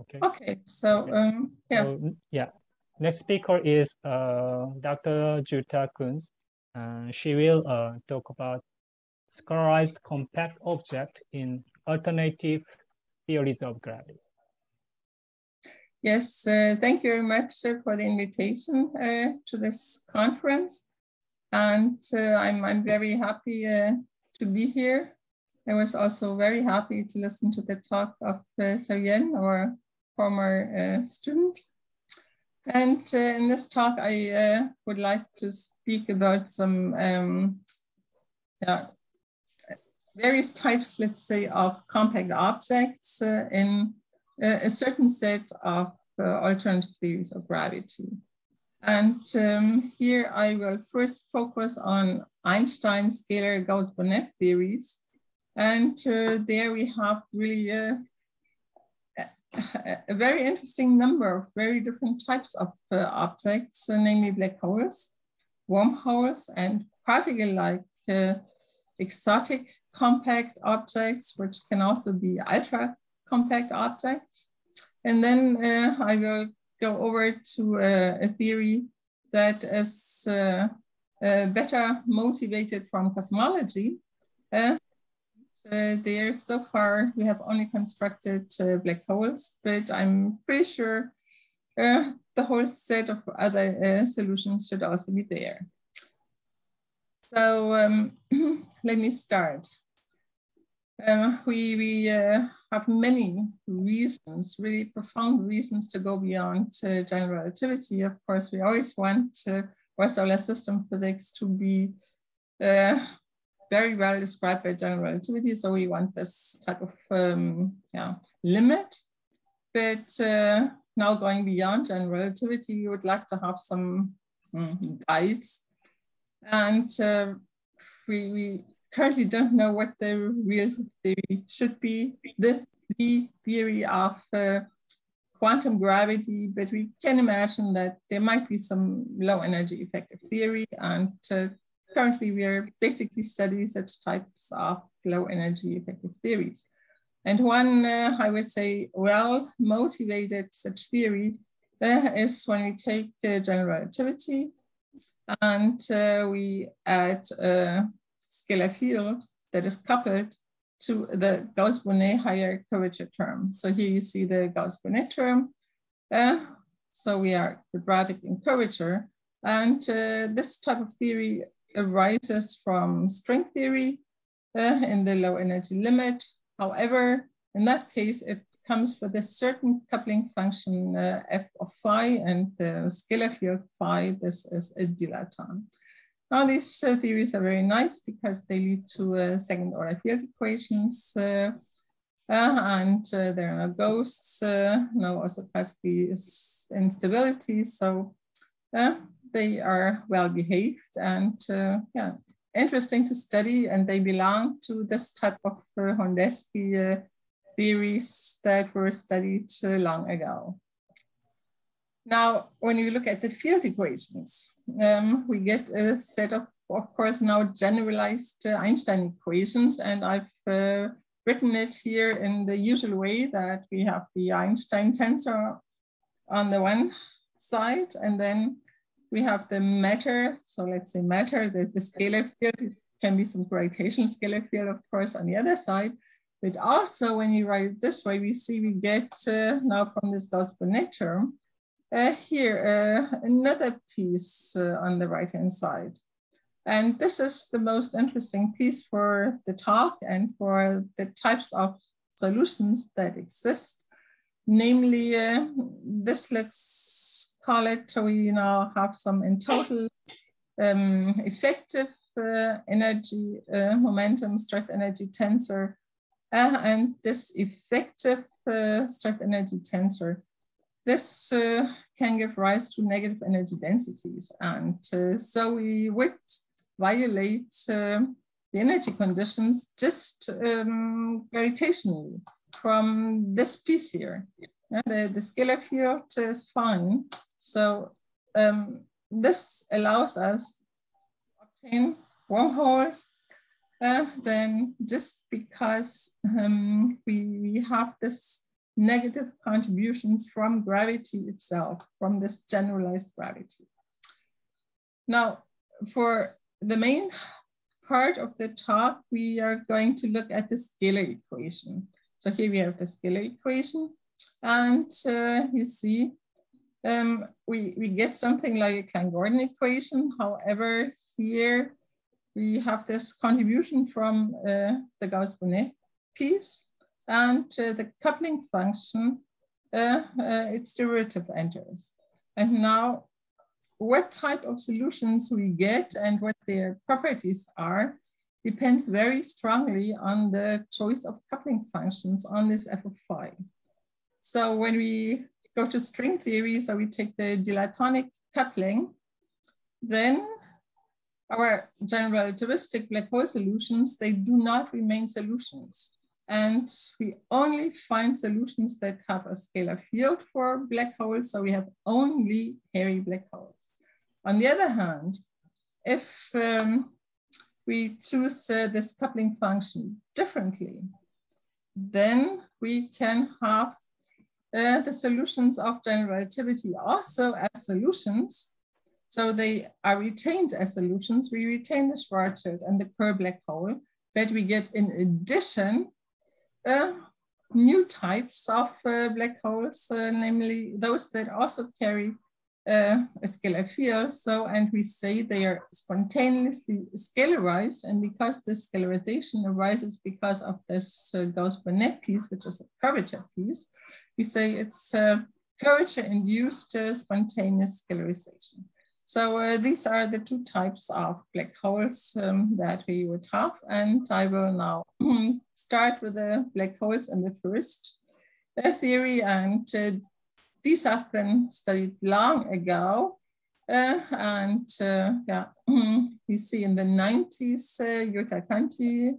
Okay. Okay. So um, yeah. So, yeah. Next speaker is uh, Dr. Jutta Kunz. Uh, she will uh, talk about scalarized compact object in alternative theories of gravity. Yes, uh, thank you very much uh, for the invitation uh, to this conference. And uh, I'm, I'm very happy uh, to be here. I was also very happy to listen to the talk of uh, Saryen, our former student. And in this talk, I would like to speak about some um, yeah, various types, let's say, of compact objects in a certain set of uh, alternative theories of gravity. And um, here I will first focus on Einstein's scalar Gauss-Bonnet theories. And uh, there we have really a, very interesting number of very different types of uh, objects, uh, namely black holes, wormholes, and particle-like uh, exotic compact objects, which can also be ultra compact objects. And then uh, I will go over to uh, a theory that is uh, uh better motivated from cosmology. Uh, uh, there, so far, we have only constructed black holes, but I'm pretty sure the whole set of other solutions should also be there. So um, let me start. Um, we we uh, have many reasons, really profound reasons to go beyond uh, general relativity. Of course, we always want uh, our solar system physics to be uh, very well described by general relativity. So we want this type of um, yeah, limit. But uh, now going beyond general relativity, we would like to have some um, guides. And uh, we, we currently don't know what the real theory should be. The, the theory of uh, quantum gravity, but we can imagine that there might be some low energy effective theory. And uh, currently we are basically studying such types of low energy effective theories. And one, uh, I would say, well motivated such theory uh, is when we take general relativity and uh, we add a scalar field that is coupled to the Gauss-Bonnet higher curvature term. So here you see the Gauss-Bonnet term. Uh, so we are quadratic in curvature. And uh, this type of theory arises from string theory uh, in the low energy limit. However, in that case, it comes with a certain coupling function uh, f of phi and the scalar field phi, this is a dilaton. Now these uh, theories are very nice because they lead to second order field equations and there are no ghosts, no also classically instability. So they are well behaved and yeah, interesting to study and they belong to this type of Horndeski theories that were studied long ago. Now, when you look at the field equations, um, we get a set of, of course, now generalized uh, Einstein equations. And I've uh, written it here in the usual way that we have the Einstein tensor on the one side, and then we have the matter. So let's say matter, the, the scalar field, it can be some gravitational scalar field, of course, on the other side. But also when you write it this way, we see we get uh, now from this Gauss-Bonnet term, uh, here, uh, another piece uh, on the right-hand side. And this is the most interesting piece for the talk and for the types of solutions that exist. Namely, uh, this, let's call it, we now have some in total um, effective uh, energy, uh, momentum, stress energy tensor. and this effective stress energy tensor this uh, can give rise to negative energy densities. And uh, so we would violate uh, the energy conditions just um, gravitationally from this piece here. Yeah, the, the scalar field is fine. So um, this allows us to obtain wormholes uh, then just because um, we, we have this negative contributions from gravity itself, from this generalized gravity. Now, for the main part of the talk, we are going to look at the scalar equation. So here we have the scalar equation, and uh, you see um, we, we get something like a Klein-Gordon equation. However, here we have this contribution from uh, the Gauss-Bonnet piece and uh, the coupling function, uh, uh, its derivative enters. And now what type of solutions we get and what their properties are depends very strongly on the choice of coupling functions on this f of phi. So when we go to string theory, so we take the dilatonic coupling, then our general relativistic black hole solutions, they do not remain solutions. And we only find solutions that have a scalar field for black holes. So we have only hairy black holes. On the other hand, if um, we choose uh, this coupling function differently, then we can have uh, the solutions of general relativity also as solutions. So they are retained as solutions. We retain the Schwarzschild and the Kerr black hole, but we get in addition uh, new types of uh, black holes, uh, namely those that also carry uh, a scalar field. So, and we say they are spontaneously scalarized. And because this scalarization arises because of this uh, Gauss-Bonnet piece, which is a curvature piece, we say it's uh, curvature-induced uh, spontaneous scalarization. So uh, these are the two types of black holes um, that we would have. And I will now start with the black holes in the first uh, theory. And uh, these have been studied long ago. Uh, and uh, yeah, we see in the 90s, uh, Jutta Kanti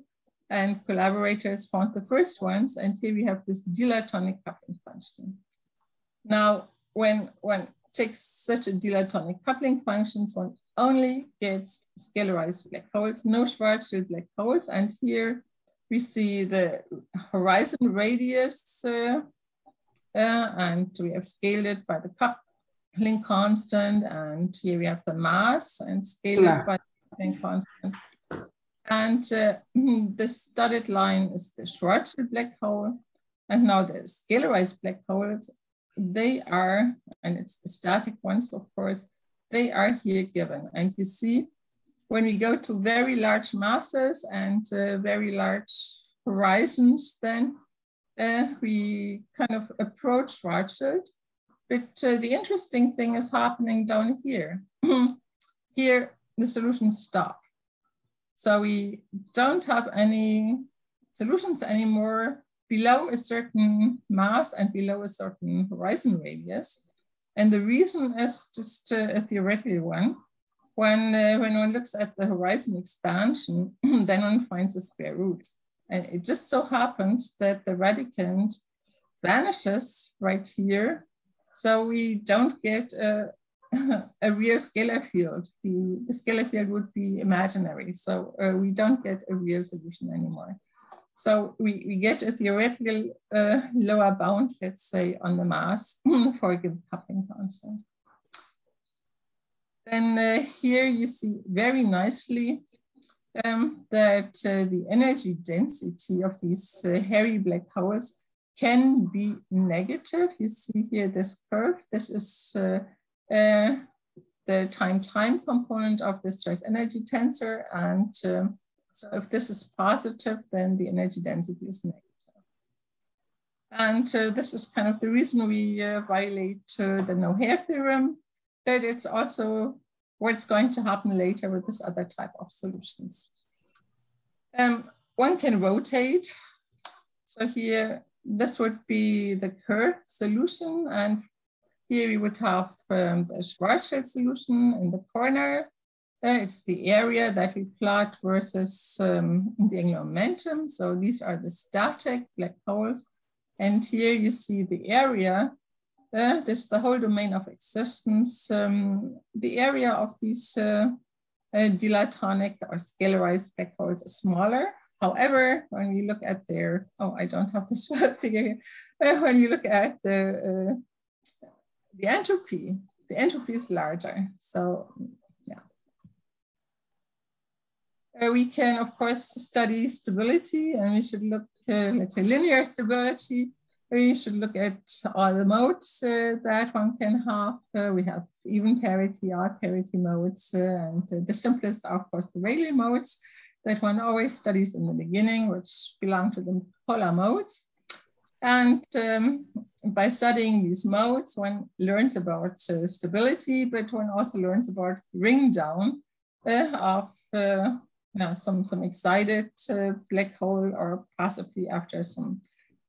and collaborators found the first ones. And here we have this dilatonic coupling function. Now, when one takes such a dilatonic coupling functions, one only gets scalarized black holes, no Schwarzschild black holes. And here we see the horizon radius, uh, uh, and we have scaled it by the coupling constant. And here we have the mass and scaled yeah. it by the coupling constant. And uh, this dotted line is the Schwarzschild black hole. And now the scalarized black holes, they are, and it's the static ones, of course, they are here given. And you see, when we go to very large masses and uh, very large horizons, then uh, we kind of approach Schwarzschild. But uh, the interesting thing is happening down here. here, the solutions stop. So we don't have any solutions anymore below a certain mass and below a certain horizon radius. And the reason is just a theoretical one. When, uh, when one looks at the horizon expansion, then one finds a square root. And it just so happened that the radicand vanishes right here. So we don't get a, a real scalar field. The, the, scalar field would be imaginary. So uh, we don't get a real solution anymore. So we, we get a theoretical uh, lower bound, let's say, on the mass for a given coupling constant. Then uh, here you see very nicely um, that uh, the energy density of these uh, hairy black holes can be negative. You see here this curve. This is uh, uh, the time-time component of this stress energy tensor. And um, so if this is positive, then the energy density is negative. And uh, this is kind of the reason we uh, violate uh, the no-hair theorem, that it's also what's going to happen later with this other type of solutions. Um, one can rotate. So here, this would be the Kerr solution. And here we would have um, the Schwarzschild solution in the corner. Uh, it's the area that we plot versus um, the angular momentum. So these are the static black holes. And here you see the area. Uh, this is the whole domain of existence. Um, the area of these uh, uh, dilatonic or scalarized black holes is smaller. However, when we look at their, oh, I don't have this figure here. When you look at the, uh, the entropy, the entropy is larger. So yeah. We can, of course, study stability and we should look, uh, let's say, linear stability. We should look at all the modes uh, that one can have. Uh, we have even parity, odd parity modes, uh, and the simplest are, of course, the radial modes that one always studies in the beginning, which belong to the polar modes. And um, by studying these modes, one learns about uh, stability, but one also learns about ring down uh, of uh, you know, some, some excited uh, black hole or possibly after some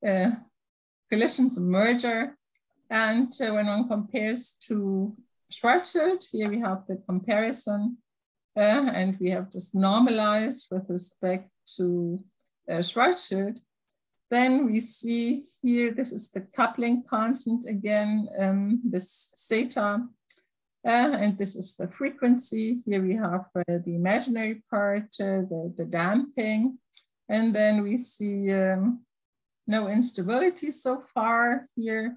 uh, collisions, a merger. And uh, when one compares to Schwarzschild, here we have the comparison and we have just normalized with respect to Schwarzschild, then we see here, this is the coupling constant again, um, this theta, uh, and this is the frequency. Here we have uh, the imaginary part, uh, the, the damping, and then we see um, no instability so far here.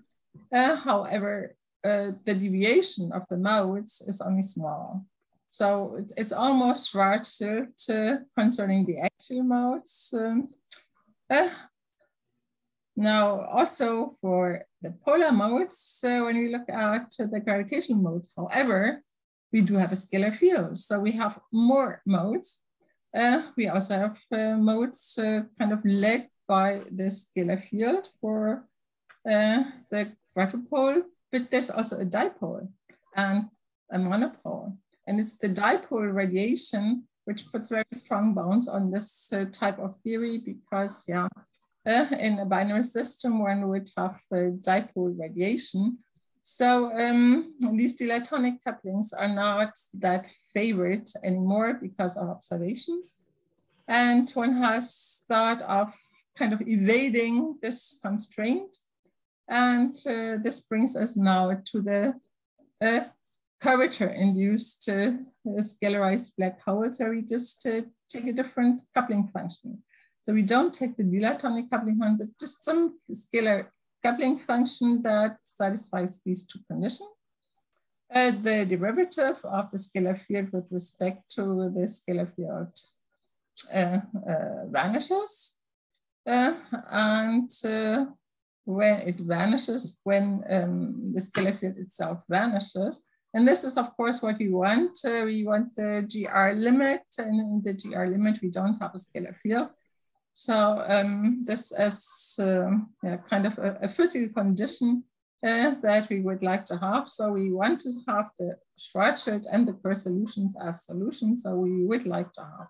Uh, however, uh, the deviation of the modes is only small. So it, it's almost right to, to concerning the actual modes. Um, uh, now, also for the polar modes, uh, when we look at the gravitational modes, however, we do have a scalar field. So we have more modes. Uh, we also have uh, modes uh, kind of led by the scalar field for uh, the quadrupole, but there's also a dipole and a monopole. And it's the dipole radiation which puts very strong bounds on this uh, type of theory because, yeah, uh, in a binary system, one would have uh, dipole radiation. So um, these dilatonic couplings are not that favored anymore because of observations. And one has thought of kind of evading this constraint. And uh, this brings us now to the uh, curvature-induced uh, scalarized black holes where we just uh, take a different coupling function. So we don't take the dilatonic coupling function, but just some scalar coupling function that satisfies these two conditions. Uh, the derivative of the scalar field with respect to the scalar field uh, uh, vanishes. Uh, and when it vanishes, when um, the scalar field itself vanishes, and this is, of course, what we want. Uh, we want the GR limit, and in the GR limit, we don't have a scalar field. So um, this is yeah, kind of a, a physical condition uh, that we would like to have. So we want to have the Schwarzschild and the Kerr solutions as solutions. So we would like to have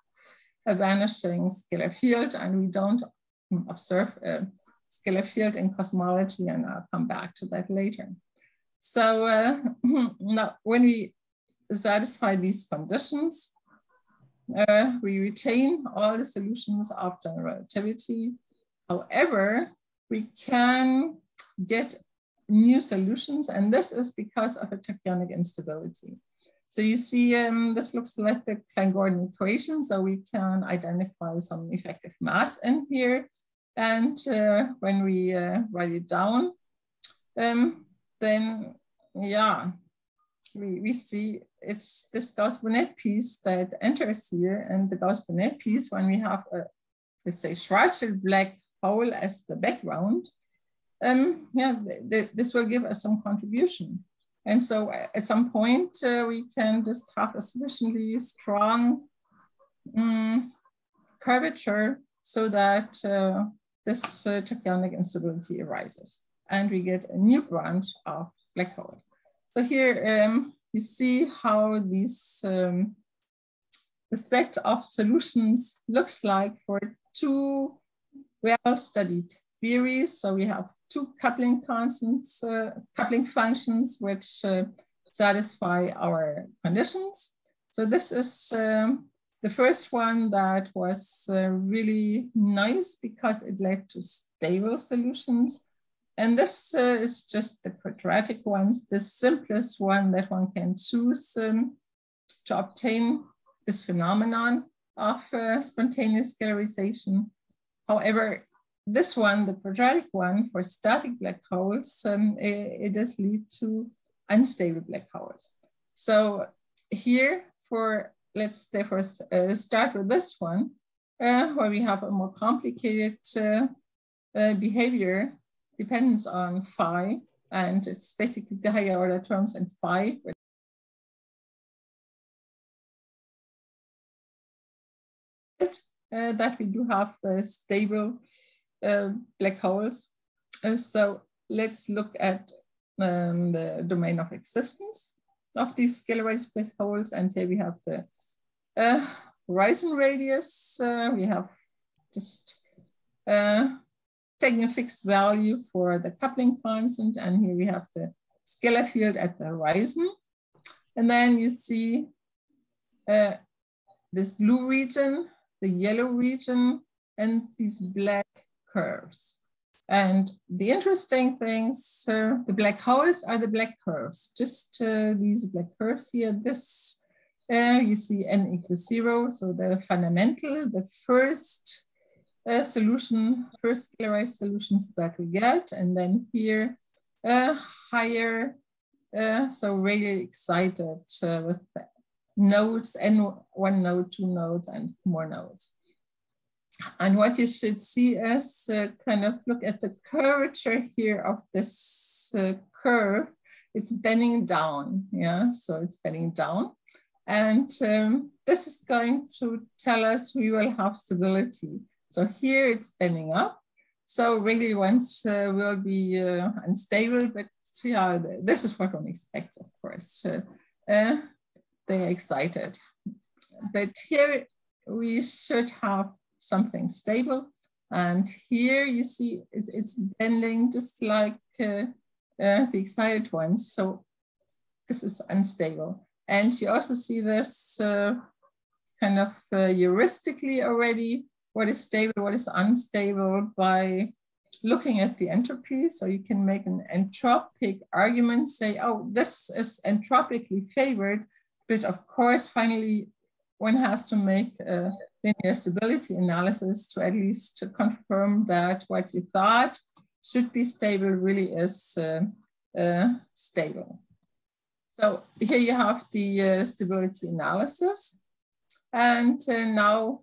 a vanishing scalar field, and we don't observe a scalar field in cosmology, and I'll come back to that later. So uh, now when we satisfy these conditions, uh, we retain all the solutions of general relativity. However, we can get new solutions, and this is because of a tachyonic instability. So you see, um, this looks like the Klein-Gordon equation, so we can identify some effective mass in here. And uh, when we uh, write it down, um, then yeah, we, we see it's this Gauss-Bonnet piece that enters here and the Gauss-Bonnet piece when we have a, let's say Schwarzschild black hole as the background, um, yeah, th th this will give us some contribution. And so at some point uh, we can just have a sufficiently strong um, curvature so that uh, this uh, tachyonic instability arises. And we get a new branch of black holes. So here um, you see how these um, the set of solutions looks like for two well-studied theories. So we have two coupling constants, uh, coupling functions which uh, satisfy our conditions. So this is um, the first one that was uh, really nice because it led to stable solutions and this uh, is just the quadratic ones, the simplest one that one can choose um, to obtain this phenomenon. of uh, spontaneous scalarization. However, this one, the quadratic one for static black holes, um, it, it, does lead to unstable black holes. So here for, let's therefore uh, start with this one, uh, where we have a more complicated uh, uh, behavior depends on phi, and it's basically the higher order terms in phi. Uh, that we do have uh, stable uh, black holes. Uh, so let's look at um, the domain of existence of these scalarized black holes. And here we have the uh, horizon radius. we have just taking a fixed value for the coupling constant. And here we have the scalar field at the horizon. And then you see uh, this blue region, the yellow region, and these black curves. And the interesting things, uh, the black holes are the black curves, just uh, these black curves here. This, uh, you see n equals zero. So the fundamental, the first uh, solution, first scalarized solutions that we get. And then here, uh, higher, uh, so really excited uh, with nodes and one node, two nodes, and more nodes. And what you should see is uh, kind of look at the curvature here of this uh, curve. It's bending down, yeah, so it's bending down. And um, this is going to tell us we will have stability. So here it's bending up. So really once uh, will be uh, unstable, but yeah, this is what one expects, of course. Uh, uh, they're excited. But here we should have something stable. And here you see it, it's bending just like uh, uh, the excited ones. So this is unstable. And you also see this kind of heuristically already what is stable, what is unstable by looking at the entropy. So you can make an entropic argument, say, oh, this is entropically favored. But of course, finally, one has to make a linear stability analysis to at least to confirm that what you thought should be stable really is uh, uh, stable. So here you have the uh, stability analysis. And uh, now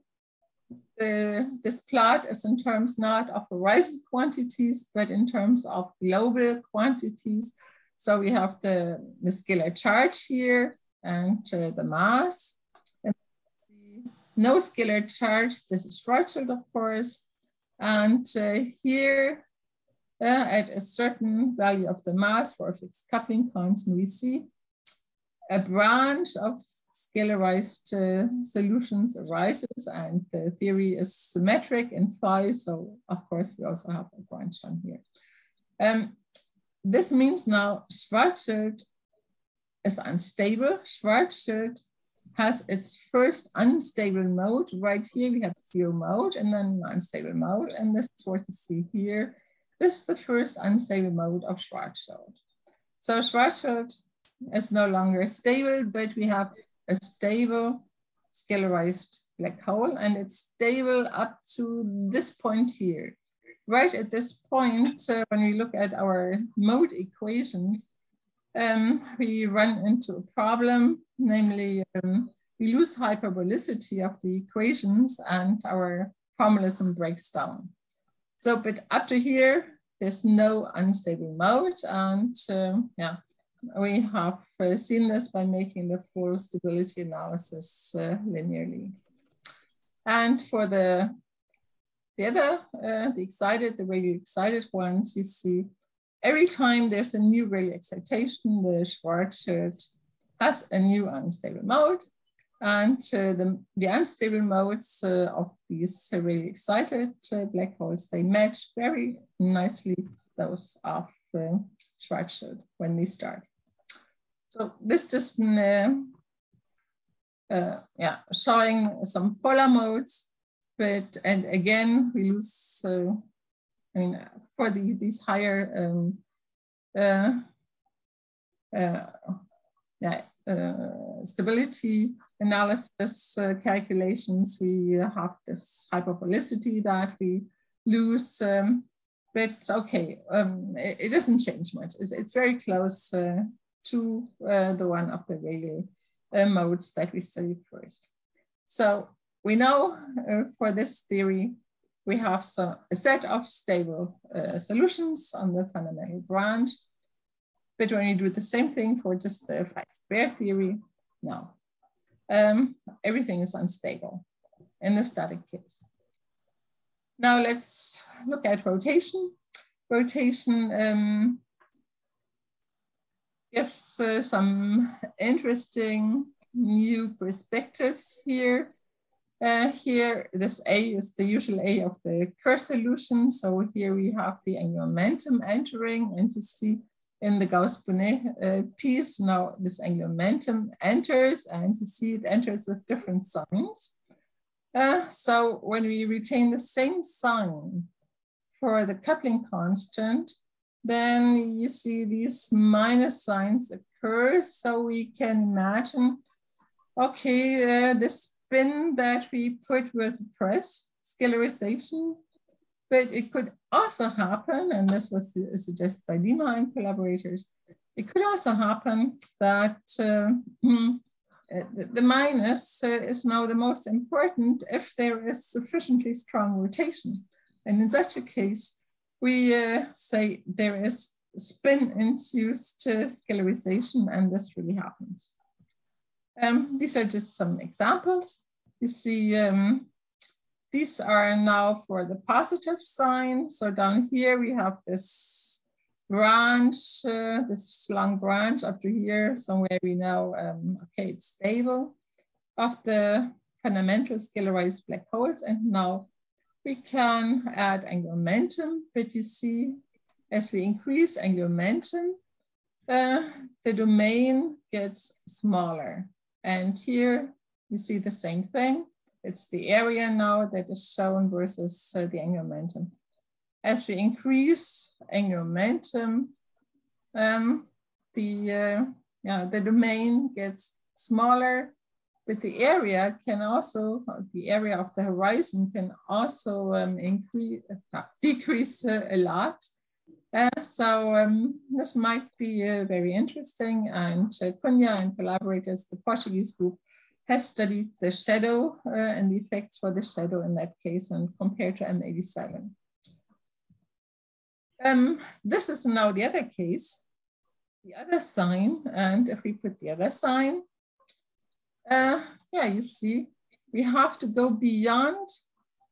the, this plot is in terms not of horizon quantities, but in terms of global quantities. So we have the, the scalar charge here and uh, the mass. And no scalar charge, this is Schwarzschild, of course. And uh, here, uh, at a certain value of the mass for fixed coupling constant, we see a branch of scalarized uh, solutions arises and the theory is symmetric in phi. So of course we also have a on here. Um, this means now Schwarzschild is unstable. Schwarzschild has its first unstable mode. Right here we have zero mode and then unstable mode. And this is what you see here. This is the first unstable mode of Schwarzschild. So Schwarzschild is no longer stable, but we have a stable scalarized black hole and it's stable up to this point here. Right at this point, uh, when we look at our mode equations, um, we run into a problem, namely um, we lose hyperbolicity of the equations and our formalism breaks down. So, but up to here, there's no unstable mode and uh, yeah, we have uh, seen this by making the full stability analysis uh, linearly. And for the, the other, uh, the excited, the really excited ones, you see every time there's a new radial excitation, the Schwarzschild has a new unstable mode. And uh, the, the unstable modes uh, of these really excited uh, black holes, they match very nicely those of uh, Schwarzschild when they start. So this just uh, uh, yeah, showing some polar modes, but and again we lose. Uh, I mean, for the these higher um, uh, uh, yeah, uh, stability analysis calculations, we have this hyperbolicity that we lose. Um, but okay, um, it, it, doesn't change much. It's, it's very close to uh, the one of the radial uh, modes that we studied first. So we know uh, for this theory, we have some, a set of stable uh, solutions on the fundamental branch. But when we do the same thing for just the square theory, no, um, everything is unstable in the static case. Now let's look at rotation. Rotation um, gives uh, some interesting new perspectives here. Uh, here, this A is the usual A of the Kerr solution. So here we have the angular momentum entering and you see in the Gauss-Bonnet uh, piece, now this angular momentum enters and you see it enters with different signs. Uh, so when we retain the same sign for the coupling constant, then you see these minus signs occur. So we can imagine, okay, uh, this spin that we put with the press, scalarization, but it could also happen, and this was suggested by Dima and collaborators, it could also happen that uh, uh, the, the, minus uh, is now the most important if there is sufficiently strong rotation. And in such a case, we uh, say there is spin-induced uh, scalarization, and this really happens. Um, these are just some examples. You see, um, these are now for the positive sign. So down here we have this branch, uh, this long branch up to here, somewhere we know, um, okay, it's stable of the fundamental scalarized black holes. And now we can add angular momentum, but you see, as we increase angular momentum, uh, the domain gets smaller. And here you see the same thing. It's the area now that is shown versus uh, the angular momentum. As we increase angular momentum, um, the, uh, yeah, the domain gets smaller but the area can also, the area of the horizon can also um, increase, uh, decrease uh, a lot. Uh, so um, this might be uh, very interesting. And uh, Cunha and collaborators, the Portuguese group, has studied the shadow uh, and the effects for the shadow in that case and compared to M87. Um, this is now the other case, the other sign. And if we put the other sign, uh, yeah, you see, we have to go beyond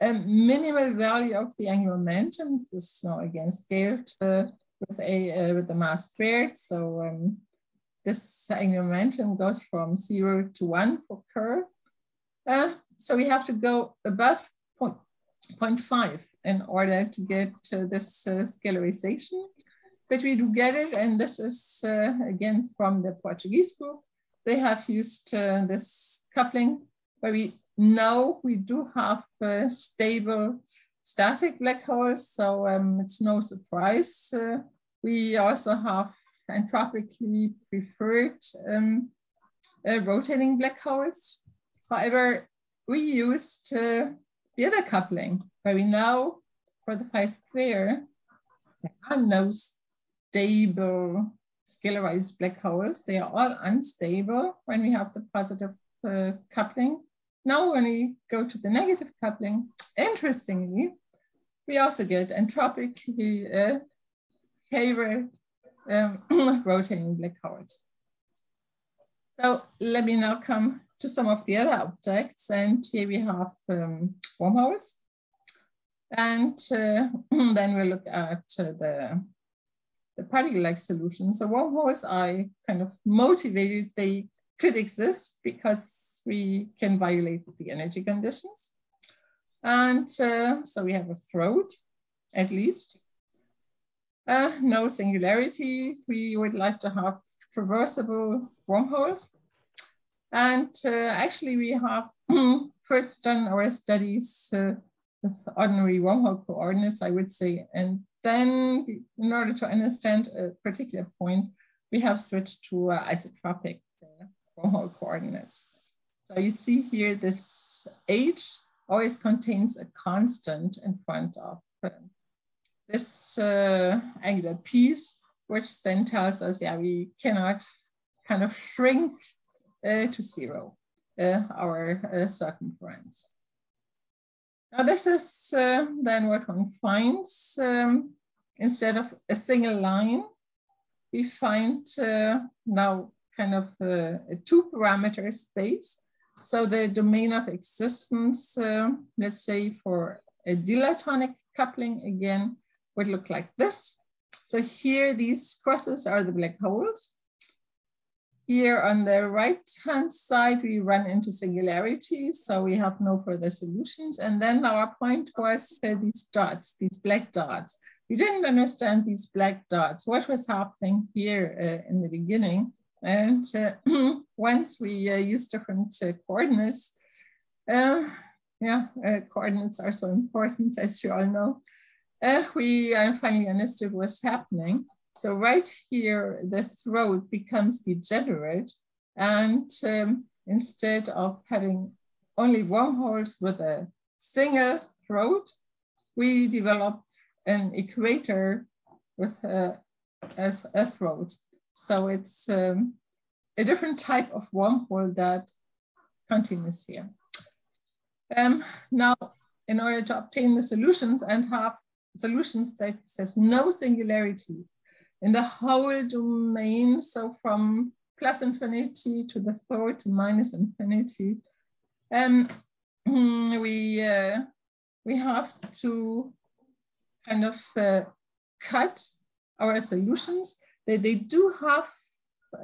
a minimal value of the angular momentum. This is now again scaled uh, with a uh, with the mass squared. So um, this angular momentum goes from zero to one for Kerr. Uh, so we have to go above point, 0.5 in order to get this uh, scalarization. But we do get it, and this is uh, again from the Portuguese group they have used uh, this coupling where we know we do have uh, stable static black holes, so um, it's no surprise. Uh, we also have entropically preferred um, uh, rotating black holes. However, we used uh, the other coupling where we know for the phi square, there are no stable scalarized black holes. They are all unstable when we have the positive uh, coupling. Now, when we go to the negative coupling, interestingly, we also get entropically uh, favored um, rotating black holes. So let me now come to some of the other objects. And here we have um, wormholes. And uh, then we'll look at uh, the the particle-like solution. So wormholes are kind of motivated they could exist because we can violate the energy conditions. And uh, so we have a throat, at least. Uh, no singularity. We would like to have traversable wormholes. And uh, actually we have first done our studies uh, with ordinary wormhole coordinates, I would say, and then in order to understand a particular point, we have switched to uh, isotropic uh, coordinates. So you see here this H always contains a constant in front of this uh, angular piece, which then tells us, yeah, we cannot kind of shrink uh, to zero uh, our uh, circumference. Now this is uh, then what one finds um, instead of a single line, we find uh, now kind of a, a two parameter space. So the domain of existence, uh, let's say for a dilatonic coupling again, would look like this. So here, these crosses are the black holes. Here on the right-hand side, we run into singularity, so we have no further solutions. And then our point was uh, these dots, these black dots. We didn't understand these black dots, what was happening here uh, in the beginning. And uh, once we uh, use different uh, coordinates, uh, yeah, coordinates are so important, as you all know, we finally understood what's happening. So right here, the throat becomes degenerate. And um, instead of having only one wormholes with a single throat, we develop an equator with a, as a throat. So it's um, a different type of wormhole that continues here. Um, now, in order to obtain the solutions and have solutions that says no singularity in the whole domain, so from plus infinity to the third to minus infinity, um, we, uh, we have to kind of uh, cut our solutions. They, they do have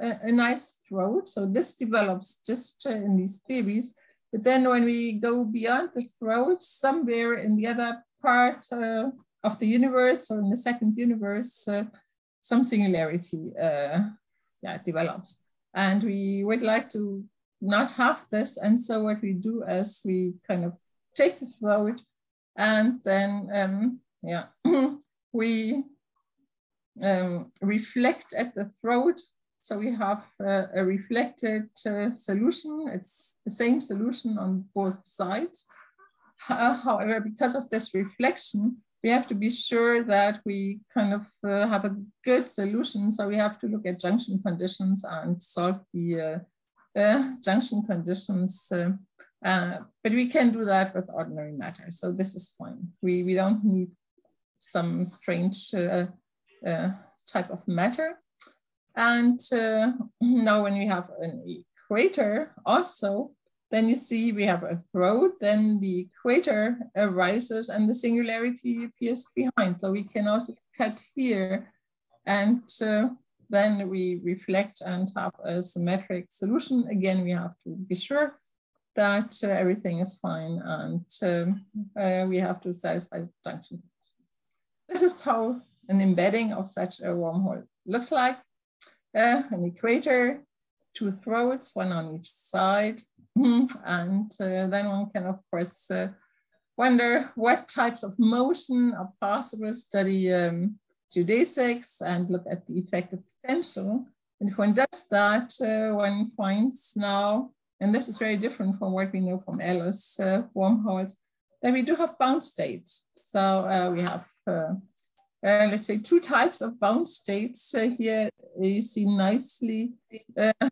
a, a nice throat, so this develops just uh, in these theories. But then when we go beyond the throat, somewhere in the other part uh, of the universe or in the second universe, uh, some singularity uh, yeah, develops. And we would like to not have this. And so what we do is we kind of take the throat and then, um, yeah, we um, reflect at the throat. So we have uh, a reflected uh, solution. It's the same solution on both sides. Uh, however, because of this reflection, we have to be sure that we kind of uh, have a good solution. So we have to look at junction conditions and solve the uh, uh, junction conditions. Uh, uh, but we can do that with ordinary matter. So this is fine. We, we don't need some strange type of matter. And now when we have an equator also, then you see we have a throat, then the equator arises and the singularity appears behind. So we can also cut here and uh, then we reflect and have a symmetric solution. Again, we have to be sure that uh, everything is fine and um, uh, we have to satisfy junction This is how an embedding of such a wormhole looks like. Uh, an equator, two throats, one on each side. And uh, then one can, of course, uh, wonder what types of motion are possible, study um, geodesics and look at the effective potential. And if one does that, uh, one finds now, and this is very different from what we know from Ellis uh, wormholes, that we do have bound states. So uh, we have, uh, let's say, two types of bound states here. You see nicely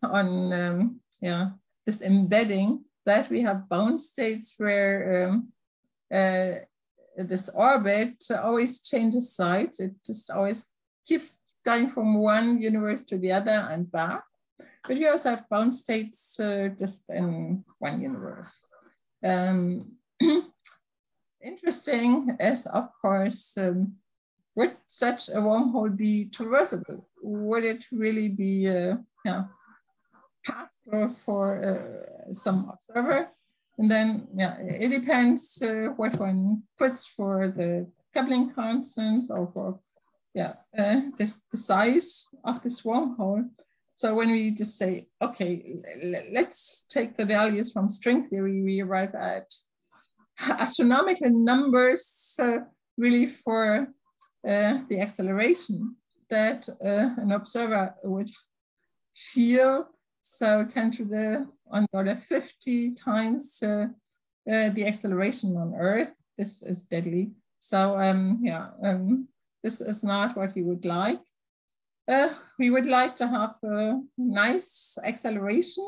on, um, yeah, this embedding that we have bound states where um, uh, this orbit always changes sides. It just always keeps going from one universe to the other and back. But we also have bound states uh, just in one universe. Um, interesting is, of course, um, would such a wormhole be traversable? Would it really be, uh, yeah, password for uh, some observer. And then, yeah, it depends uh, what one puts for the coupling constants or for, yeah, uh, this, the size of this wormhole. So when we just say, okay, let's take the values from string theory, we arrive at astronomical numbers uh, really for uh, the acceleration that uh, an observer would feel So 10 to the on the order 50 times uh, uh, the acceleration on Earth. This is deadly. So um, yeah, um, this is not what we would like. Uh, we would like to have a nice acceleration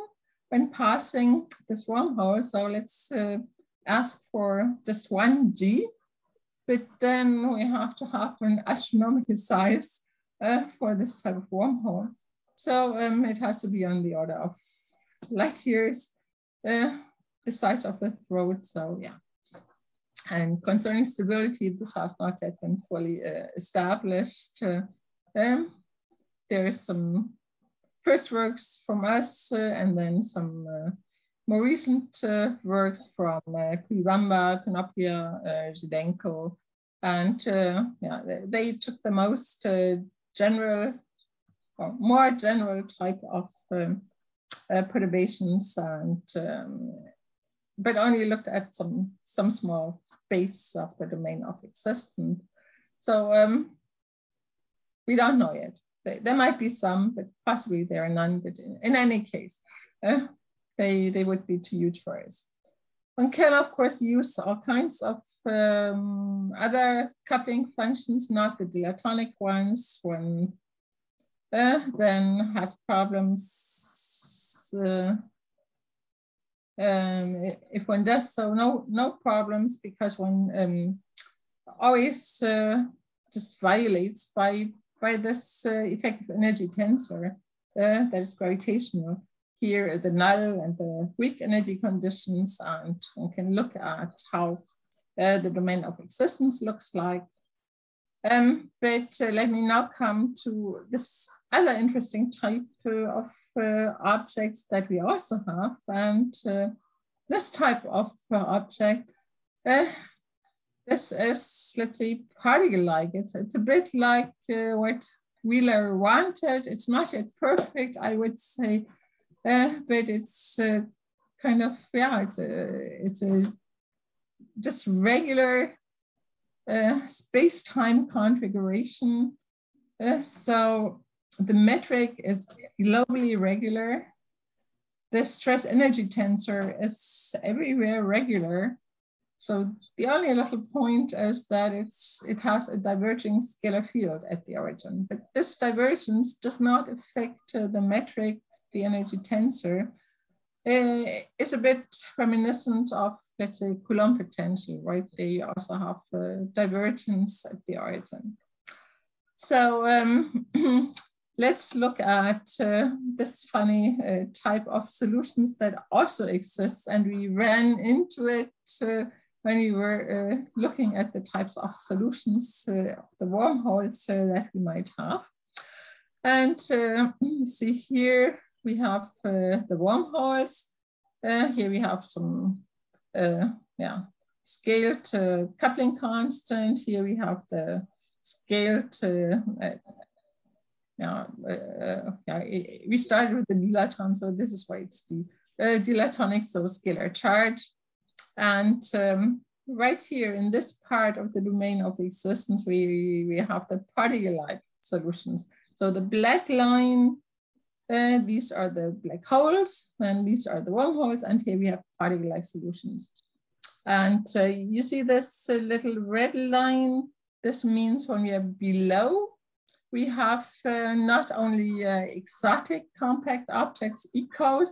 when passing this wormhole. So let's uh, ask for just one G, but then we have to have an astronomical size uh, for this type of wormhole. So um, it has to be on the order of light years, uh, the size of the throat. So yeah. And concerning stability, this has not yet been fully uh, established. Uh, um, there is some first works from us uh, and then some uh, more recent uh, works from uh, Kuibamba, Konoplya, uh, Zhidenko, and yeah, they, they, took the most general more general type of um, perturbations and um, but only looked at some some small space of the domain of existence. So um, we don't know yet. There, there, might be some, but possibly there are none. But in, in any case, uh, they they would be too huge for us. One can of course use all kinds of um, other coupling functions, not the dilatonic ones. One uh, then has problems. Uh, um, if one does so, no, no problems because one um, always uh, just violates by, by this uh, effective energy tensor uh, that is gravitational. Here, the null and the weak energy conditions, and one can look at how uh, the domain of existence looks like. Um, but uh, let me now come to this other interesting type uh, of uh, objects that we also have. And uh, this type of object, this is, let's say, particle-like. It's, it's a bit like what Wheeler wanted. It's not yet perfect, I would say, but it's kind of, yeah, it's a, it's a just regular uh, space-time configuration. Uh, so the metric is globally regular. The stress energy tensor is everywhere regular. So the only little point is that it's it has a diverging scalar field at the origin, but this divergence does not affect uh, the metric, the energy tensor. Uh, it's a bit reminiscent of, let's say, Coulomb potential, right? They also have uh, divergence at the origin. So um, let's look at uh, this funny uh, type of solutions that also exists. And we ran into it uh, when we were uh, looking at the types of solutions uh, of the wormholes that we might have. And see here, we have the wormholes. here we have some yeah, scaled coupling constant. Here we have the scaled yeah, uh, yeah, we started with the dilaton, so this is why it's the uh, dilatonic, so scalar charge. And um, right here in this part of the domain of existence, we, we have the particle-like solutions. So the black line, uh, these are the black holes, and these are the wormholes, and here we have particle-like solutions. And uh, you see this uh, little red line, this means when we are below we have uh, not only uh, exotic compact objects, ECOs,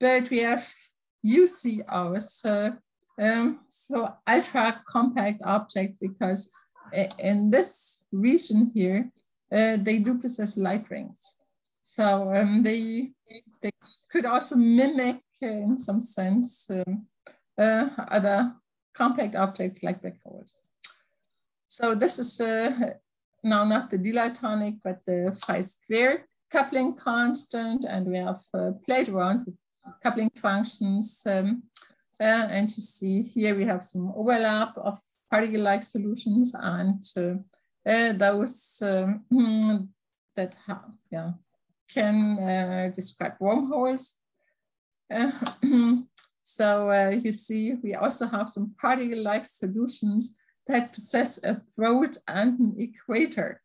but we have UCOs, um, so ultra compact objects, because in this region here, they do possess light rings. So um, they, they could also mimic, uh, in some sense, um, uh, other compact objects like black holes. So this is uh, now not the dilatonic, but the phi squared coupling constant, and we have uh, played around with coupling functions. Um, uh, and you see here we have some overlap of particle-like solutions and uh, those um, that have, yeah, can uh, describe wormholes. Uh, so you see we also have some particle-like solutions that possess a throat and an equator.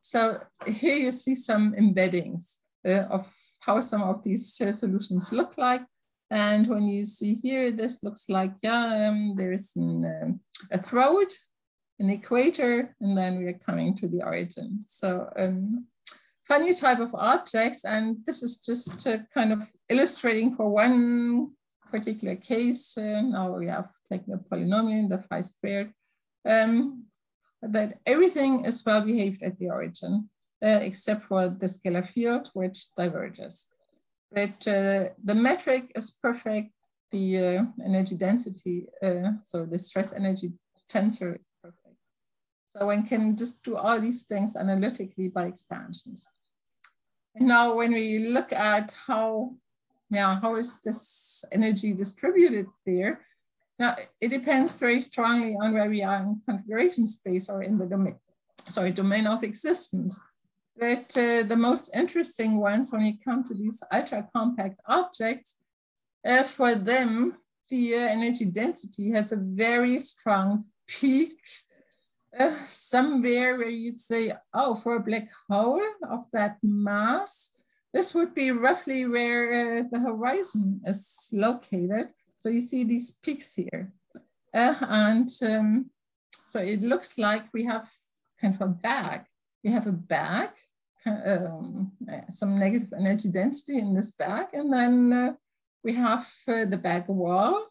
So here you see some embeddings uh, of how some of these uh, solutions look like. And when you see here, this looks like, yeah, um, there's an, um, a throat, an equator, and then we are coming to the origin. So um, funny type of objects. And this is just kind of illustrating for one particular case. Uh, now we have taken a polynomial, the phi squared, um, that everything is well behaved at the origin, uh, except for the scalar field, which diverges. But uh, the metric is perfect, the uh, energy density, uh, so the stress energy tensor is perfect. So one can just do all these things analytically by expansions. Now when we look at how, yeah, how is this energy distributed there, now, it depends very strongly on where we are in configuration space or in the domain, sorry, domain of existence. But uh, the most interesting ones when you come to these ultra compact objects, uh, for them, the uh, energy density has a very strong peak uh, somewhere where you'd say, oh, for a black hole of that mass, this would be roughly where uh, the horizon is located. So you see these peaks here. Uh, and um, so it looks like we have kind of a bag. We have a bag, um, some negative energy density in this bag, and then uh, we have uh, the bag wall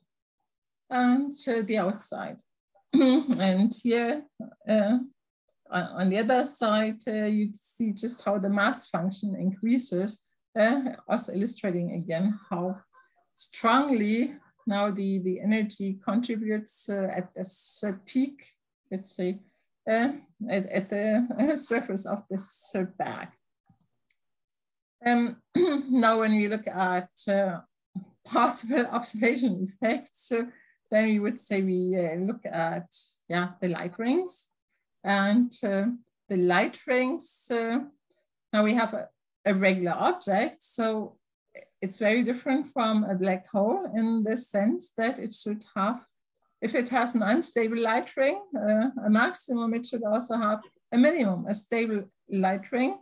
and uh, the outside. And here uh, on the other side, uh, you see just how the mass function increases, also illustrating again how strongly now the, the energy contributes uh, at uh, peak, let's say, uh, at, at, the surface of this bag. Um, now, when we look at possible observation effects, then we would say we look at yeah, the light rings. And uh, the light rings, uh, now we have a, a, regular object. So it's very different from a black hole in the sense that it should have, if it has an unstable light ring, uh, a maximum, it should also have a minimum, a stable light ring.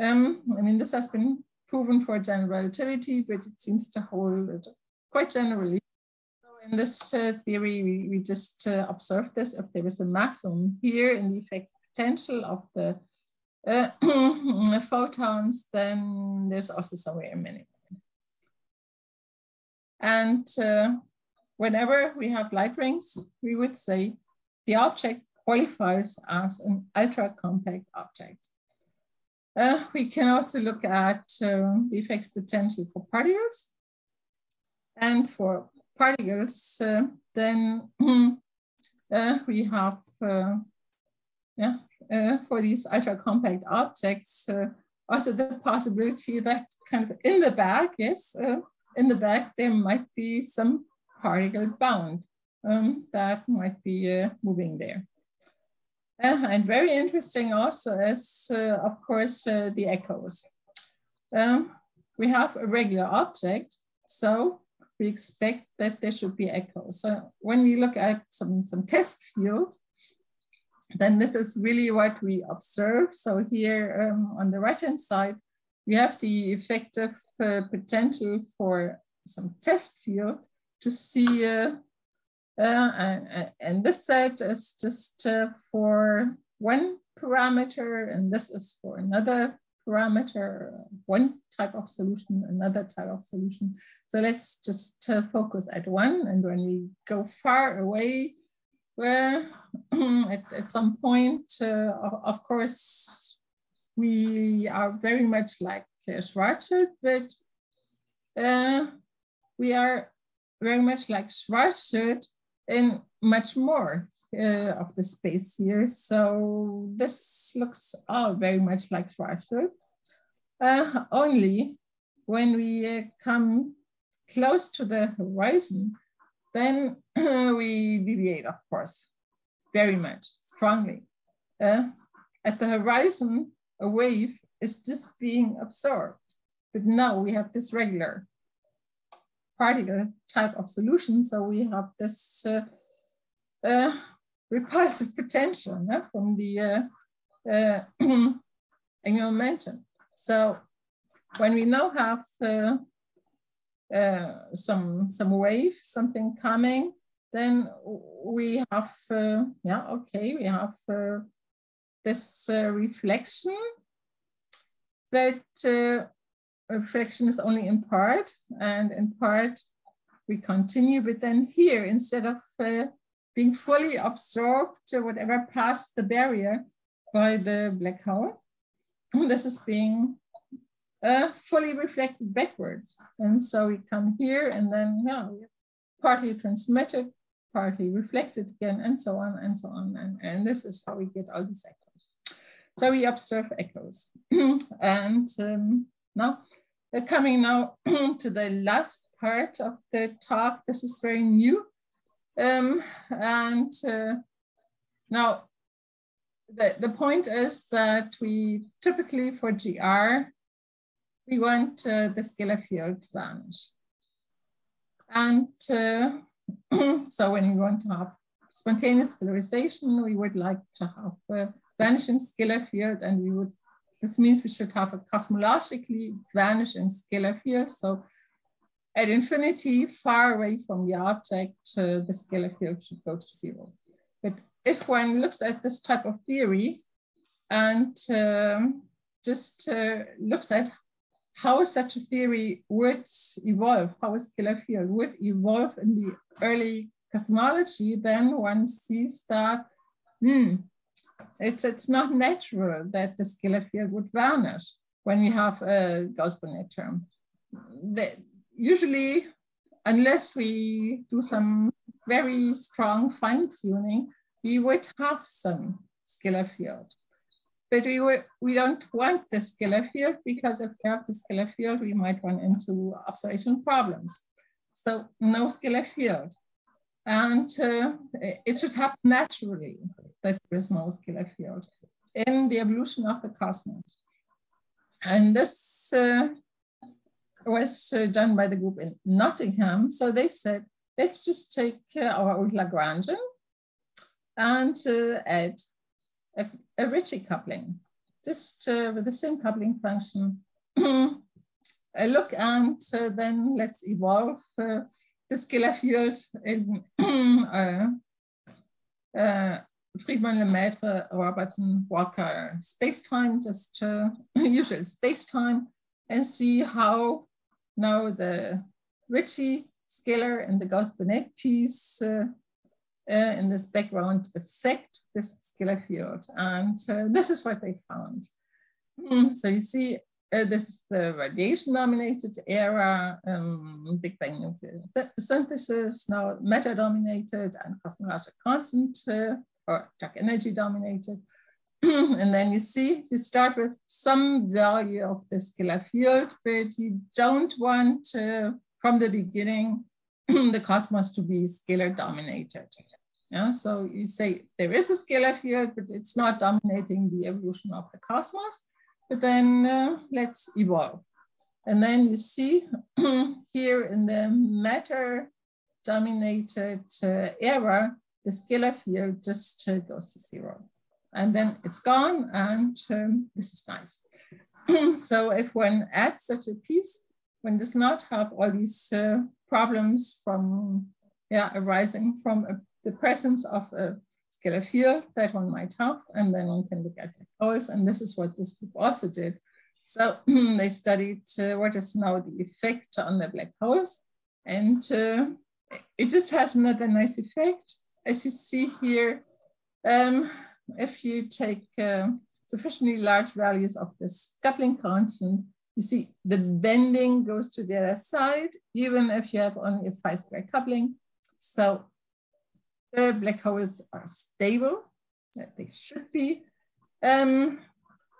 Um, I mean, this has been proven for general relativity, but it seems to hold it quite generally. In this uh, theory, we, we just uh, observe this. If there is a maximum here in the effect potential of the uh, photons, then there's also somewhere a minimum. And uh, whenever we have light rings, we would say the object qualifies as an ultra compact object. Uh, we can also look at uh, the effective potential for particles. And for particles, uh, then uh, we have, uh, yeah, for these ultra compact objects, also the possibility that kind of in the bag, yes, in the back, there might be some particle bound um, that might be uh, moving there. Uh, and very interesting also is, uh, of course, the echoes. Um, we have a regular object, so we expect that there should be echoes. So when we look at some, some test field, then this is really what we observe. So here um, on the right-hand side, we have the effective uh, potential for some test field to see, uh, uh, and, and, this set is just uh, for one parameter, and this is for another parameter, one type of solution, another type of solution. So let's just uh, focus at one, and when we go far away, well, at, at some point, uh, of, course, we are very much like uh, Schwarzschild, but uh, we are very much like Schwarzschild and much more uh, of the space here. So this looks all very much like Schwarzschild. Uh, only when we uh, come close to the horizon, then we deviate, of course, very much, strongly. Uh, at the horizon, a wave is just being absorbed. But now we have this regular particle type of solution. So we have this uh, uh, repulsive potential yeah, from the uh, uh momentum. So when we now have uh, uh, some some wave, something coming, then we have uh, yeah okay we have uh, this uh, reflection, but uh, reflection is only in part, and in part we continue. But then here, instead of being fully absorbed whatever passed the barrier by the black hole. This is being uh, fully reflected backwards. And so we come here and then yeah, partly transmitted, partly reflected again, and so on and so on. And, and this is how we get all these echoes. So we observe echoes. and um, now, uh, coming now to the last part of the talk, this is very new. Um, and uh, now, the, the point is that we typically for GR, we want uh, the scalar field to vanish. And uh, so when we want to have spontaneous scalarization, we would like to have a vanishing scalar field and we would, this means we should have a cosmologically vanishing scalar field. So at infinity, far away from the object, uh, the scalar field should go to zero. But if one looks at this type of theory and um, just uh, looks at how such a theory would evolve, how a scalar field would evolve in the early cosmology, then one sees that hmm, it's, it's not natural that the scalar field would vanish when we have a Gauss-Bonnet term. The, usually, unless we do some very strong fine tuning, we would have some scalar field. But we, we don't want the scalar field because if we have the scalar field, we might run into observation problems. So no scalar field. And uh, it should happen naturally that there is no scalar field in the evolution of the cosmos. And this uh, was uh, done by the group in Nottingham. So they said, let's just take uh, our old Lagrangian and uh, add a, a Ricci coupling, just uh, with the same coupling function. a look and uh, then let's evolve the scalar field in Friedmann, Lemaitre, Robertson, Walker space-time, just uh, usual space-time, and see how now the Ricci scalar and the Gauss-Bonnet piece uh, uh, in this background affect this scalar field. And uh, this is what they found. Mm, so you see, uh, this is the radiation dominated era, um, Big Bang nuclear synthesis, now matter dominated and cosmological constant uh, or dark energy dominated. and then you see, you start with some value of the scalar field, but you don't want from the beginning, the cosmos to be scalar dominated. Yeah, so you say there is a scalar field, but it's not dominating the evolution of the cosmos. But then uh, let's evolve. And then you see here in the matter dominated uh, era, the scalar field just uh, goes to zero. And then it's gone, and um, this is nice. so if one adds such a piece, one does not have all these uh, problems from yeah, arising from a, the presence of a scalar field that one might have, and then one can look at the holes, and this is what this group also did. So they studied uh, what is now the effect on the black holes, and uh, it just has another nice effect. As you see here, um, if you take uh, sufficiently large values of this coupling constant, you see the bending goes to the other side, even if you have only a phi square coupling. So the black holes are stable, they should be. Um,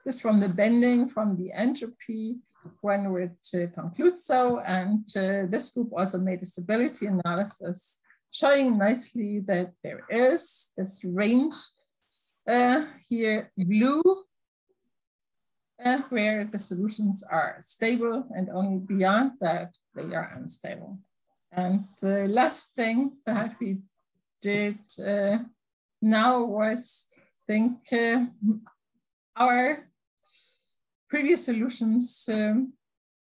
just from the bending, from the entropy, one would uh, conclude so. And uh, this group also made a stability analysis showing nicely that there is this range uh, here blue uh, where the solutions are stable and only beyond that they are unstable. And the last thing that we did uh, now was think uh, our previous solutions um,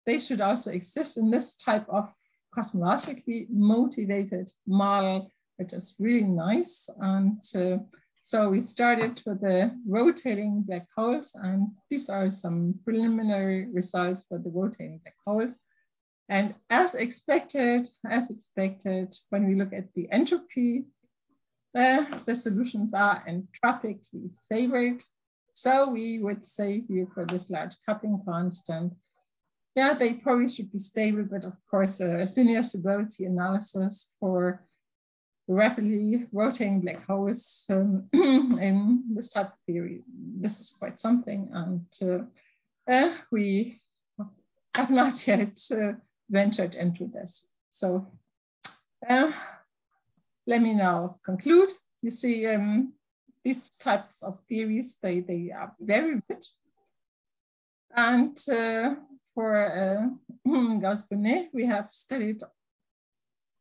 they should also exist in this type of cosmologically motivated model, which is really nice. And so we started with the rotating black holes, and these are some preliminary results for the rotating black holes. And as expected, as expected, when we look at the entropy, uh, the solutions are entropically favored. So we would say here for this large coupling constant, yeah, they probably should be stable, but of course, a linear stability analysis for rapidly rotating black holes um, in this type of theory, this is quite something. And uh, uh, we have not yet uh, ventured into this. So uh, let me now conclude. You see, um, these types of theories, they, they are very rich. And uh, for uh, Gauss-Bonnet, we have studied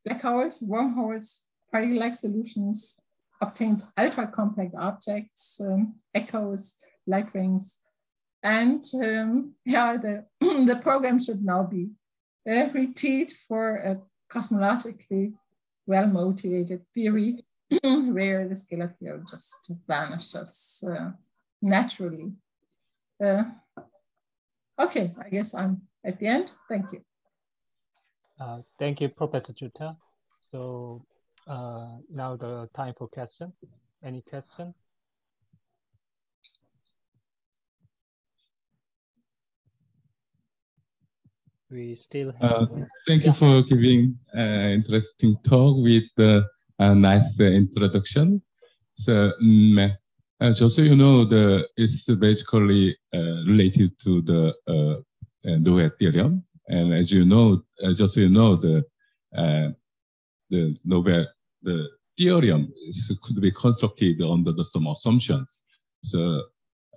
black holes, wormholes, particle-like solutions, obtained ultra-compact objects, um, echoes, light rings, and um, yeah, the, the program should now be a repeat for a cosmologically well-motivated theory where the scalar field just vanishes uh, naturally. Uh, okay, I guess I'm at the end. Thank you. Uh, thank you, Professor Jutta. So uh, now the time for question. Any question? We still uh, thank yeah. you for giving an uh, interesting talk with a nice uh, introduction. So, um, uh, just so you know, the it's basically uh, related to the uh, uh theorem, and as you know, just so you know, the the Noble the theorem is, could be constructed under the, some assumptions. So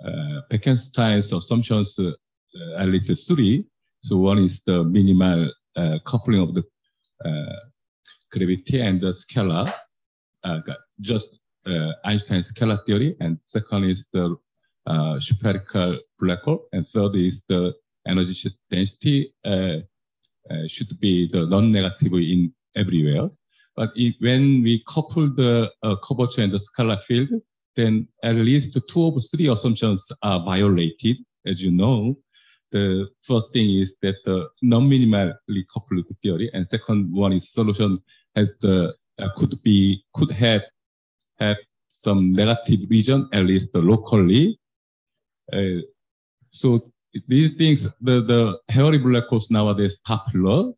uh, Bekenstein's assumptions, uh, at least three. So one is the minimal uh, coupling of the uh, gravity and the scalar, uh, just uh, Einstein's scalar theory. And second is the uh, spherical black hole. And third is the energy density should be the non-negative in everywhere. But if, when we couple the uh, curvature and the scalar field, then at least two of three assumptions are violated. As you know, the first thing is that the non-minimally coupled theory, and second one is solution has the uh, could be could have have some negative region at least locally. Uh, so these things, the the hairy black holes nowadays popular,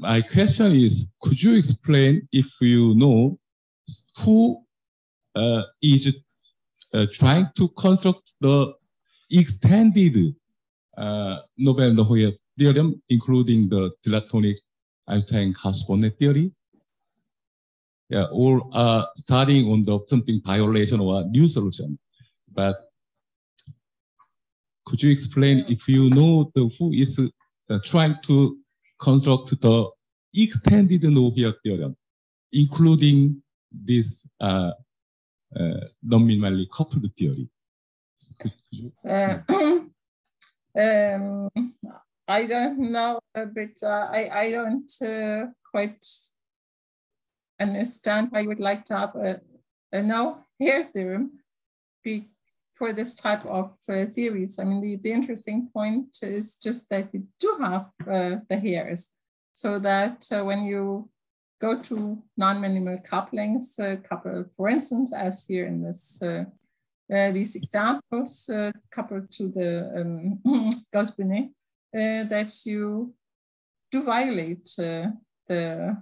my question is, could you explain if you know who uh, is uh, trying to construct the extended uh, Nobel-Noether theorem, including the dilatonic Einstein-Gauss-Bonnet theory? Yeah, all are starting on the something violation or new solution. But could you explain if you know the who is uh, trying to construct the extended Noether theorem, including this uh, uh, non-minimally coupled theory. Um, I don't know but. Uh, I I don't uh, quite understand. I would like to have a, a no hair theorem be, for this type of uh, theories. I mean, the, the interesting point is just that you do have uh, the hairs so that uh, when you go to non-minimal couplings, uh, couple, for instance, as here in this uh, uh these examples, coupled to the um, uh, that you do violate the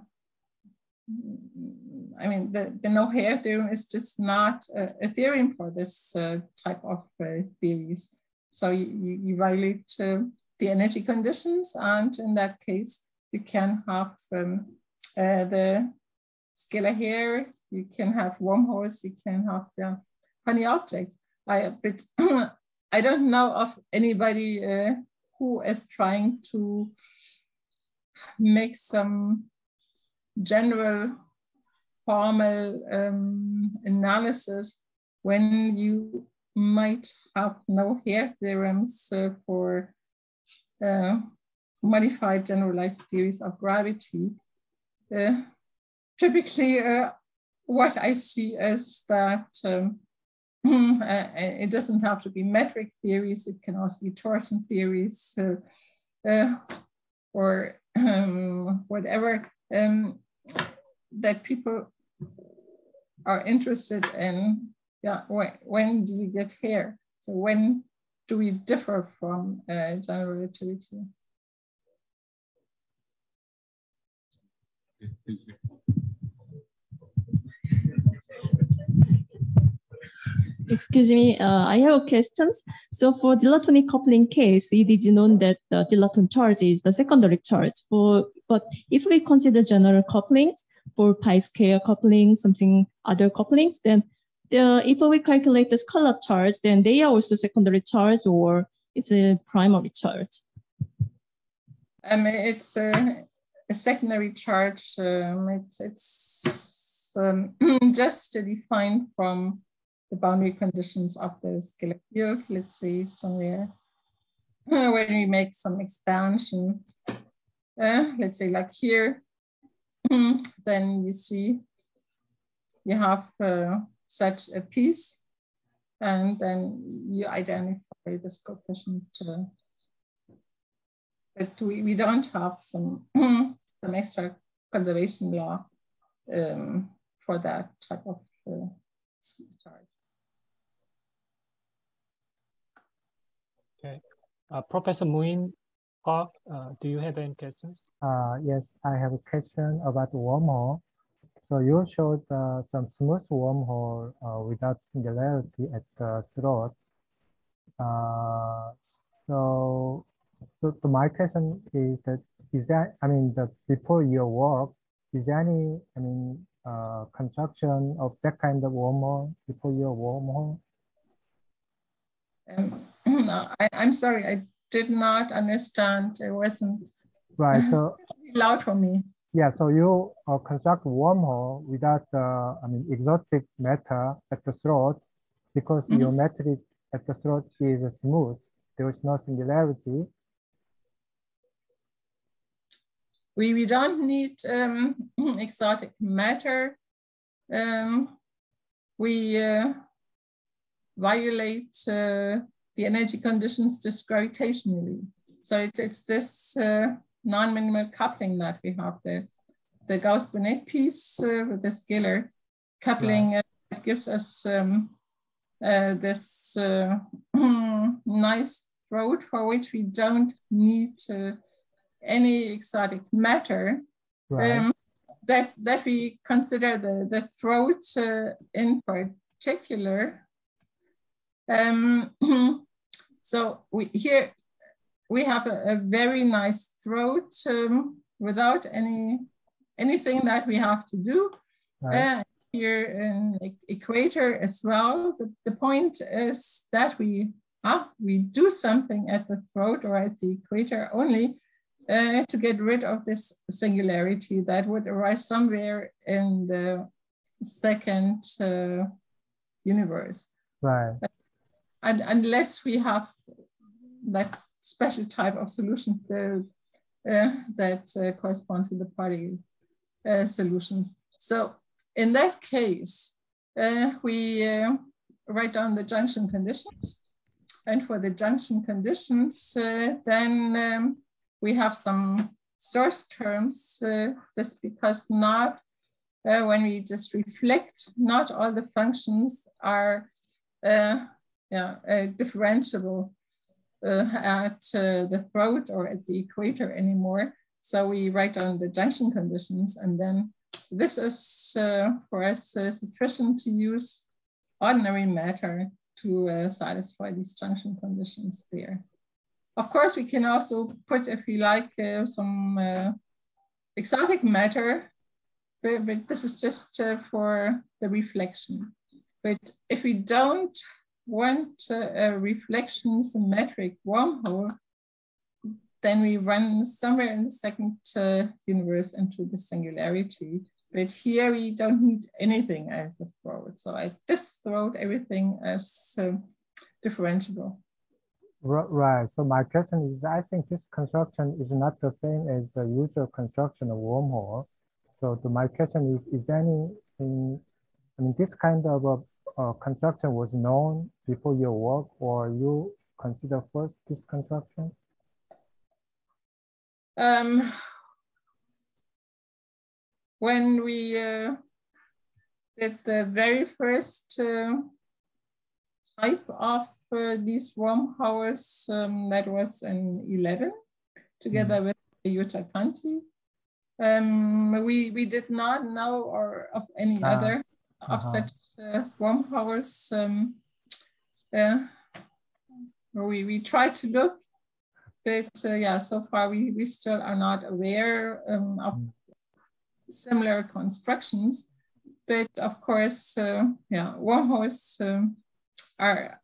I mean, the, the no hair theorem is just not a, a theorem for this uh, type of uh, theories. So you, you violate uh, the energy conditions, and in that case, you can have um, uh, the scalar hair, you can have wormholes, you can have yeah, funny objects. I, but I don't know of anybody uh, who is trying to make some general formal um, analysis when you might have no hair theorems uh, for uh, modified generalized theories of gravity. Uh, typically, uh, what I see is that um, uh, it doesn't have to be metric theories, it can also be torsion theories uh, or um, whatever um, that people are interested in. Yeah, when, when do you get here? So when do we differ from uh, general relativity? Excuse me, uh, I have questions. So for dilatonic coupling case, it is known that the dilaton charge is the secondary charge. For but if we consider general couplings for phi square coupling, something other couplings, then the, if we calculate the scalar charge, then they are also secondary charge or it's a primary charge. Um, it's a, a secondary charge. Um, it's it's um, just defined from the boundary conditions of the scalar field. Let's see somewhere when we make some expansion. Uh, let's say like here, then you see you have uh, such a piece and then you identify this coefficient. Uh, but we, we don't have some, some extra conservation law um, for that type of uh, charge. Okay. Uh, Professor Muin Park, uh, do you have any questions? Uh, yes, I have a question about wormhole. So you showed uh, some smooth wormhole uh, without singularity at the throat. Uh, so, so, so my question is that is that I mean the before your work is there any I mean uh, construction of that kind of wormhole before your wormhole? Um, I, I'm sorry, I did not understand. It wasn't right. So loud for me. Yeah, so you uh, construct wormhole without, uh, I mean, exotic matter at the throat because mm -hmm. your metric at the throat is smooth. There is no singularity. We, we don't need um, exotic matter. Um, we uh, violate uh, the energy conditions just gravitationally. So it, it's this uh, non-minimal coupling that we have the the Gauss-Bonnet piece uh, with the scalar coupling right. uh, gives us um, uh, this uh, nice throat for which we don't need uh, any exotic matter. Right. Um, that, that we consider the, the throat uh, in particular. Um, so we here we have a, a very nice throat um, without any anything that we have to do. Right. Uh, here in equator as well. The, the point is that we uh, we do something at the throat or at the equator only uh, to get rid of this singularity that would arise somewhere in the second uh, universe. Right. And unless we have that special type of solutions there, uh, that uh, correspond to the particle uh, solutions. So in that case, uh, we uh, write down the junction conditions. And for the junction conditions, uh, then um, we have some source terms just because not when we just reflect, not all the functions are yeah, differentiable uh, at uh, the throat or at the equator anymore. So we write down the junction conditions and then this is uh, for us uh, sufficient to use ordinary matter to uh, satisfy these junction conditions there. Of course, we can also put, if we like, uh, some exotic matter, but, but, this is just for the reflection. But if we don't want a reflection symmetric wormhole, then we run somewhere in the second uh, universe into the singularity. But here we don't need anything at the throat. So I just throat, everything as uh, differentiable. Right. So my question is, I think this construction is not the same as the usual construction of wormhole. So my question is, is there any, in, I mean, this kind of a, uh, construction was known before your work or you consider first this construction? Um, when we uh, did the very first uh, type of uh, these wormholes, um, that was in 11, together mm. with Utah Kanti. Um, we, we did not know or of any ah. other -huh. of such uh, wormholes. Um, we, we try to look, but uh, yeah, so far we, we still are not aware um, of mm. similar constructions. But of course, uh, yeah, wormholes um, are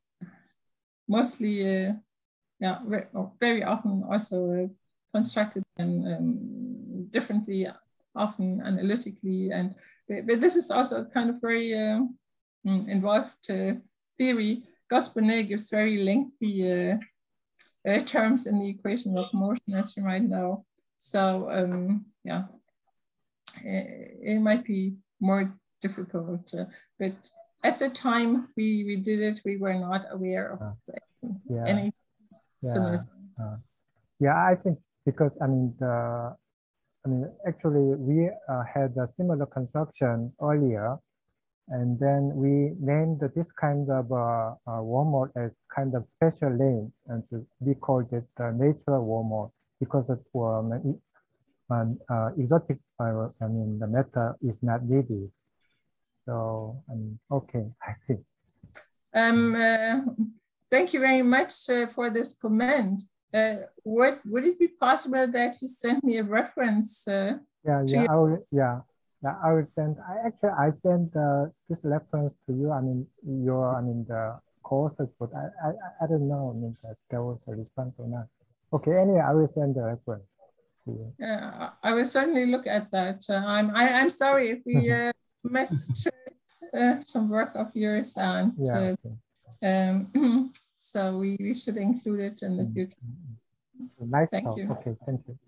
mostly, uh, yeah, very often also uh, constructed and um, differently, often analytically. And but this is also kind of very uh, mm, involved uh, theory Gauss-Bonnet gives very lengthy uh, uh, terms in the equation of motion, as you might know. So um, yeah, it, it, might be more difficult, uh, but at the time we, we did it, we were not aware of uh, yeah. any yeah. similar. Uh, yeah, I think because I mean the I mean actually we uh, had a similar construction earlier and then we named this kind of uh, uh, wormhole as kind of special name, and so we called it uh, natural wormhole because of um, uh, exotic, uh, I mean, the meta is not needed. So, um, okay, I see. Um, uh, thank you very much uh, for this comment. Uh, would, would it be possible that you send me a reference? yeah, yeah, I will, yeah, yeah, I will send. I actually I sent uh, this reference to you. I mean your I mean the courses, but I I, I don't know. I mean that there was a response or not. Okay. Anyway, I will send the reference. To you. Yeah, I will certainly look at that. Uh, I'm I, am i am sorry if we uh, missed uh, some work of yours, and yeah, uh, okay. um, so we, we should include it in the mm-hmm. future. Nice thank talk. you. Okay, thank you.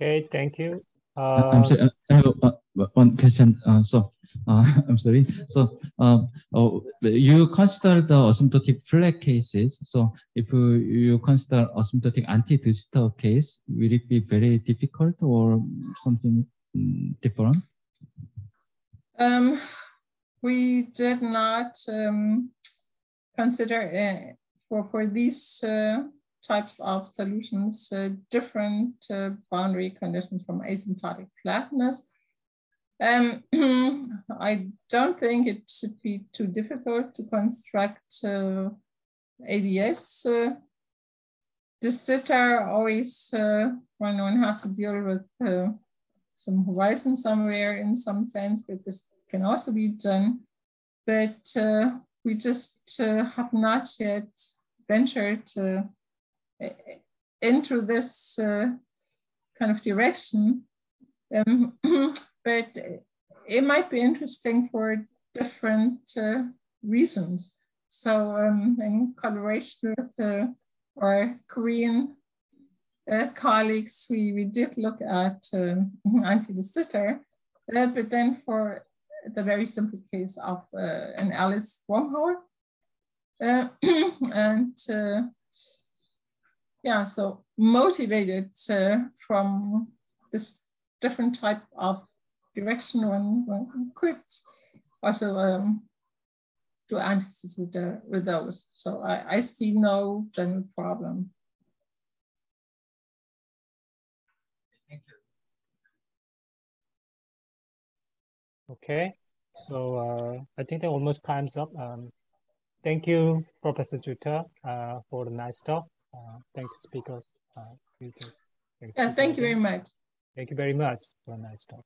Okay, thank you. Uh, I'm sorry, I have uh, one question. Uh, so, uh, I'm sorry. So, um, oh, you consider the asymptotic flag cases. So, if you consider asymptotic anti case, will it be very difficult or something mm, different? Um, we did not um, consider uh, for for these uh, types of solutions, uh, different uh, boundary conditions from asymptotic flatness. Um, I don't think it should be too difficult to construct uh, ADS. Uh, de Sitter always, uh, when one has to deal with uh, some horizon somewhere in some sense, but this can also be done. But uh, we just have not yet ventured into this uh, kind of direction. Um, but it might be interesting for different uh, reasons. So um, in collaboration with uh, our Korean uh, colleagues, we, we did look at um, anti-de Sitter, uh, but then for the very simple case of uh, an Ellis wormhole. And yeah, so motivated uh, from this different type of direction when, when could also um, do antithesis with those. So I, I see no general problem. Okay, so uh, I think that almost time's up. Um, thank you, Professor Jutta, uh, for the nice talk. Uh, thank you, speaker. Uh, you too. yeah, thank you very much. Thank you very much for a nice talk.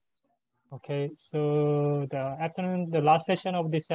Okay, so the afternoon, the last session of this